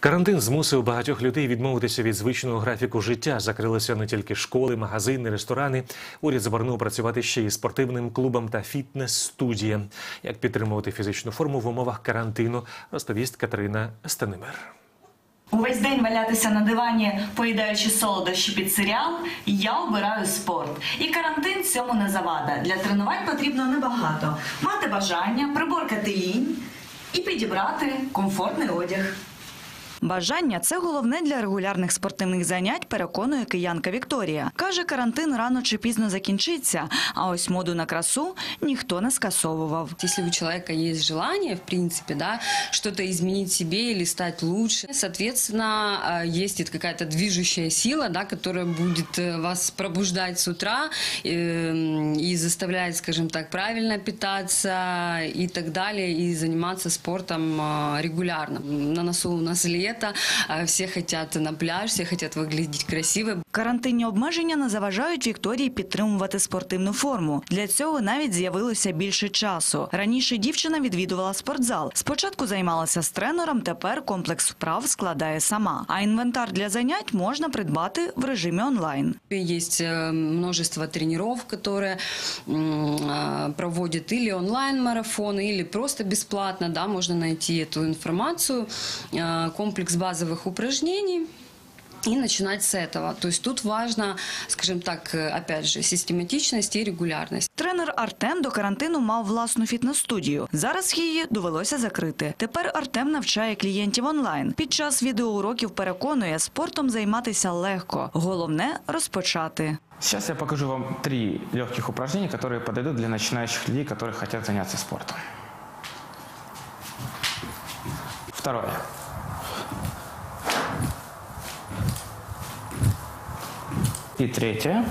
Карантин змусив багатьох людей відмовитися від звичного графіку життя. Закрилися не тільки школи, магазини, ресторани. Уряд заборонив працювати ще й спортивним клубам та фітнес-студіям. Як підтримувати фізичну форму в умовах карантину, розповість Катерина Станимир. Увесь день валятися на дивані, поїдаючи солодощі під серіал, я обираю спорт. І карантин цьому не завада. Для тренувань потрібно небагато. Мати бажання, приборкати лінь і підібрати комфортний одяг. Бажання це головне для регулярних спортивних занять, переконує киянка Вікторія. Каже, карантин рано чи пізно закінчиться, а ось моду на красу ніхто не скасовував. Если у человека есть желание, в принципе, да, что-то изменить в себе или стать лучше, соответственно, э, есть это какая-то движущая сила, да, которая будет э, вас пробуждать с утра э, и заставлять, скажем так, правильно питаться и так далее, и заниматься спортом э, регулярно. На носу у нас лето, э, все хотят на пляж, все хотят выглядеть красиво, Карантинні обмеження не заважають Вікторії підтримувати спортивну форму. Для цього навіть з'явилося більше часу. Раніше дівчина відвідувала спортзал. Спочатку займалася з тренером, тепер комплекс вправ складає сама. А інвентар для занять можна придбати в режимі онлайн. Есть э, множество тренеров, которые м, э, проводят или онлайн-марафоны, или просто бесплатно, да, можно найти эту информацию, э, комплекс базовых упражнений. И начинать с этого. То есть тут важно, скажем так, э, опять же, систематичность и регулярность. Тренер Артем до карантину мав власну фітнес-студію. Зараз її довелося закрити. Тепер Артем навчає клієнтів онлайн. Під час відеоуроків переконує, спортом займатися легко. Головне розпочати. Сейчас я покажу вам три легких упражнения, которые подойдут для начинающих людей, которые хотят заняться спортом. Второе. И третье.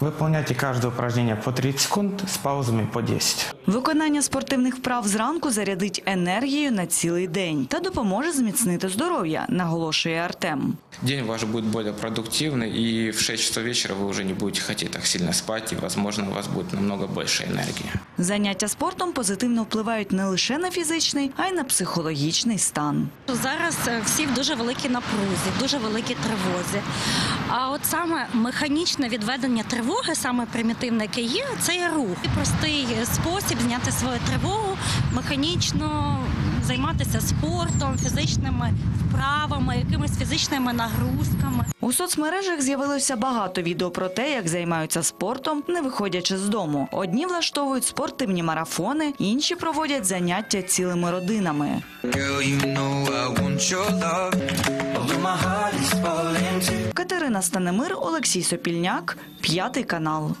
Выполняйте каждое упражнение по 30 секунд с паузами по 10. Виконання спортивних вправ зранку зарядить енергією на цілий день та допоможе зміцнити здоров'я, наголошує Артем. День ваш будет более продуктивный, и в 6 часов вечера вы уже не будете хотеть так сильно спать, и, возможно, у вас будет намного больше энергии. Заняття спортом позитивно впливають не лише на фізичний, а й на психологічний стан. Зараз е, всі в дуже великій напрузі, в дуже великій тривозі. А от саме механічне відведення тривоги, саме примітивне, яке є, це є рух. І простий спосіб зняти свою тривогу, механічно займатися спортом, фізичними вправами, якимись фізичними нагрузками. У соцмережах з'явилося багато відео про те, як займаються спортом, не виходячи з дому. Одні влаштовують спортивні марафони, інші проводять заняття цілими родинами. Катерина Станемир, Олексій Сопільняк, п'ятий канал.